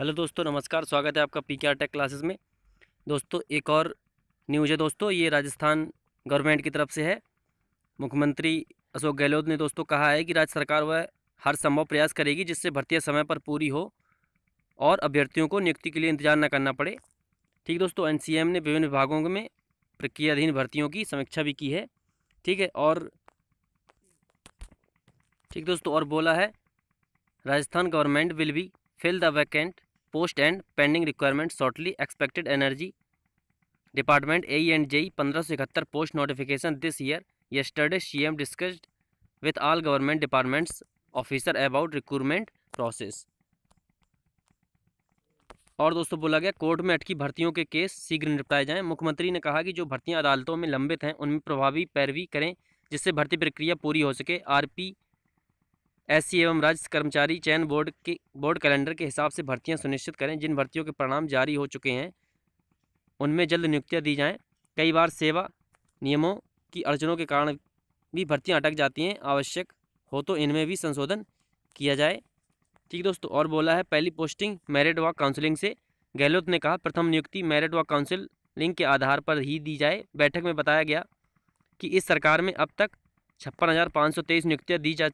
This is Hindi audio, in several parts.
हेलो दोस्तों, नमस्कार, स्वागत है आपका पी के टेक क्लासेस में। दोस्तों, एक और न्यूज़ है दोस्तों, ये राजस्थान गवर्नमेंट की तरफ़ से है। मुख्यमंत्री अशोक गहलोत ने दोस्तों कहा है कि राज्य सरकार वह हर संभव प्रयास करेगी जिससे भर्तियाँ समय पर पूरी हो और अभ्यर्थियों को नियुक्ति के लिए इंतज़ार न करना पड़े। ठीक दोस्तों एनसीएम ने विभिन्न विभागों में प्रक्रियाधीन भर्तियों की समीक्षा भी की है। ठीक है, और ठीक दोस्तों, और बोला है, Rajasthan government will be fill the vacant post and pending requirement shortly expected energy department A and JE पंद्रह सौ इकहत्तर post notification this year. Yesterday C M discussed with all government departments officer about recruitment process. और दोस्तों बोला गया, कोर्ट में अटकी भर्तियों के केस शीघ्र निपटाए जाएँ। मुख्यमंत्री ने कहा कि जो भर्तियाँ अदालतों में लंबित हैं, उनमें प्रभावी पैरवी करें, जिससे भर्ती प्रक्रिया पूरी हो सके। आरपी एससी एवं राज्य कर्मचारी चयन बोर्ड के, बोर्ड कैलेंडर के हिसाब से भर्तियाँ सुनिश्चित करें। जिन भर्तियों के परिणाम जारी हो चुके हैं, उनमें जल्द नियुक्तियाँ दी जाएँ। कई बार सेवा नियमों की अड़चनों के कारण भी भर्तियाँ अटक जाती हैं। आवश्यक हो तो इनमें भी संशोधन किया जाए। ठीक दोस्तों, और बोला है, पहली पोस्टिंग मेरिट व काउंसलिंग से। गहलोत ने कहा, प्रथम नियुक्ति मेरिट व काउंसिलिंग के आधार पर ही दी जाए। बैठक में बताया गया कि इस सरकार में अब तक छप्पन नियुक्तियाँ दी जा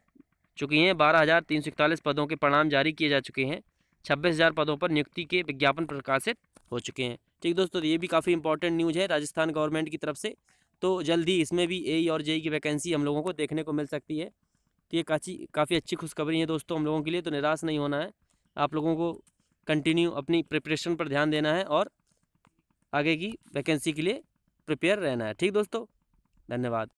चुकी हैं। बारह हज़ार तीन सौ इकतालीस पदों के परिणाम जारी किए जा चुके हैं। छब्बीस हज़ार पदों पर नियुक्ति के विज्ञापन प्रकाशित हो चुके हैं। ठीक दोस्तों ये भी काफ़ी इंपॉर्टेंट न्यूज़ है राजस्थान गवर्नमेंट की तरफ़ से। तो जल्दी इसमें भी ए और जे की वैकेंसी हम लोगों को देखने को मिल सकती है। तो ये काफ़ी काफ़ी अच्छी खुशखबरी है दोस्तों हम लोगों के लिए। तो निराश नहीं होना है। आप लोगों को कंटिन्यू अपनी प्रिपरेशन पर ध्यान देना है और आगे की वैकेंसी के लिए प्रिपेयर रहना है। ठीक दोस्तों, धन्यवाद।